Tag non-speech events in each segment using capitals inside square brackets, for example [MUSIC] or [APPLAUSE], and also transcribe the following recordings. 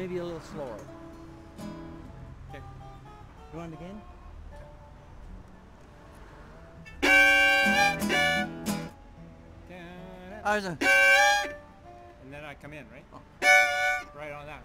maybe a little slower. Okay. You want it again? I was a, And then I come in, right? Oh. Right on that.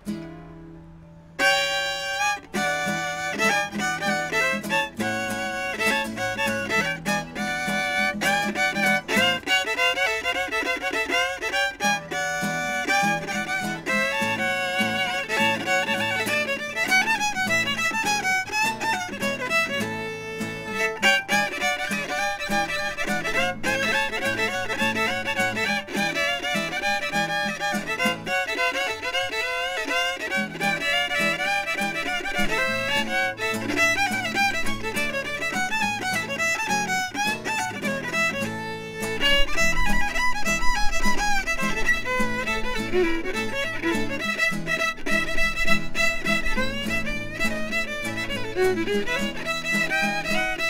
Kind of moving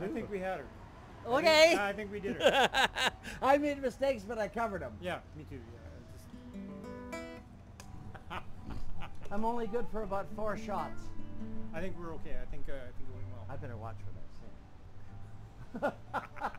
I think we had her. I think- Okay. I think we did her. [LAUGHS] I made mistakes, but I covered them. yeah, me too. Yeah, just, [LAUGHS] I'm only good for about four shots. I think we're okay. I think uh, I think it went well. I better watch for say. [LAUGHS]